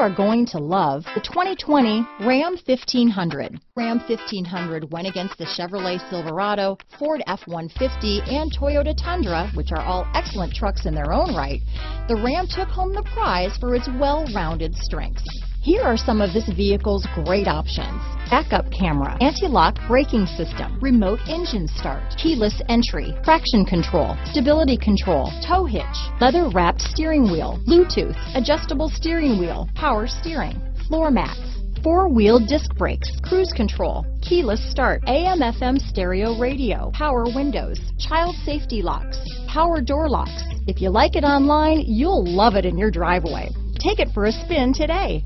are going to love the 2020 Ram 1500. Ram 1500 went against the Chevrolet Silverado, Ford F-150, and Toyota Tundra, which are all excellent trucks in their own right. The Ram took home the prize for its well-rounded strengths. Here are some of this vehicle's great options. Backup camera, anti-lock braking system, remote engine start, keyless entry, traction control, stability control, tow hitch, leather wrapped steering wheel, Bluetooth, adjustable steering wheel, power steering, floor mats, four-wheel disc brakes, cruise control, keyless start, AM FM stereo radio, power windows, child safety locks, power door locks. If you like it online, you'll love it in your driveway. Take it for a spin today.